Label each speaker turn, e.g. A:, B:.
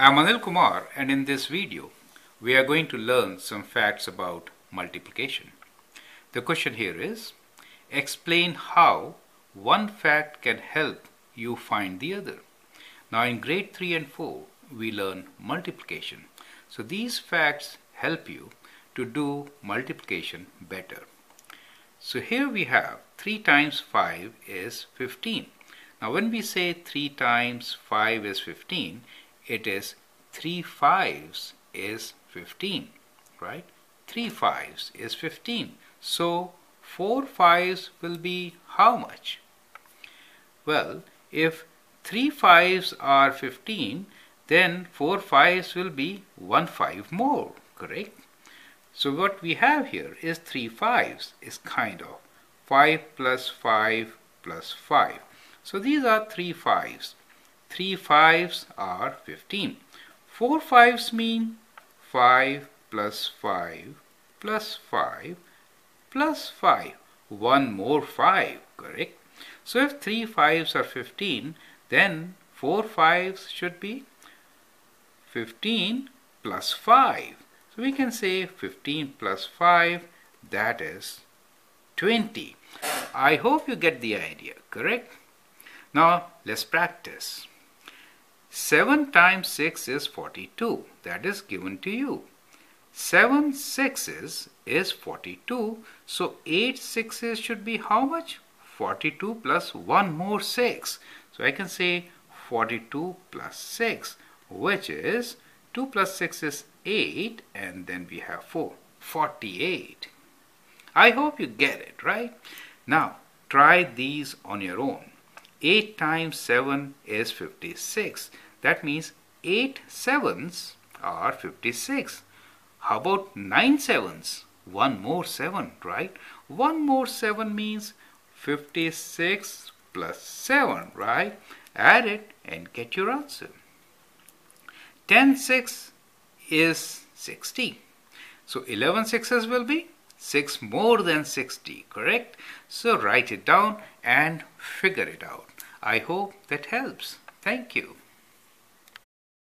A: I am Anil Kumar and in this video we are going to learn some facts about multiplication. The question here is explain how one fact can help you find the other. Now in grade 3 and 4 we learn multiplication. So these facts help you to do multiplication better. So here we have 3 times 5 is 15. Now when we say 3 times 5 is 15, it is 3 fives is 15, right? 3 fives is 15. So 4 fives will be how much? Well, if 3 fives are 15, then 4 fives will be 1 five more, correct? So what we have here is 3 fives is kind of 5 plus 5 plus 5. So these are 3 fives. 3 fives are 15. 4 fives mean 5 plus 5 plus 5 plus 5. One more 5, correct? So if 3 fives are 15, then 4 fives should be 15 plus 5. So we can say 15 plus 5, that is 20. I hope you get the idea, correct? Now let's practice. 7 times 6 is 42. That is given to you. 7 sixes is 42. So 8 sixes should be how much? 42 plus 1 more 6. So I can say 42 plus 6 which is 2 plus 6 is 8 and then we have 4. 48. I hope you get it, right? Now, try these on your own. 8 times 7 is 56. That means 8 sevens are 56. How about 9 sevens? One more 7, right? One more 7 means 56 plus 7, right? Add it and get your answer. 10 6 is 60. So 11 sixes will be 6 more than 60, correct? So write it down and figure it out. I hope that helps. Thank you.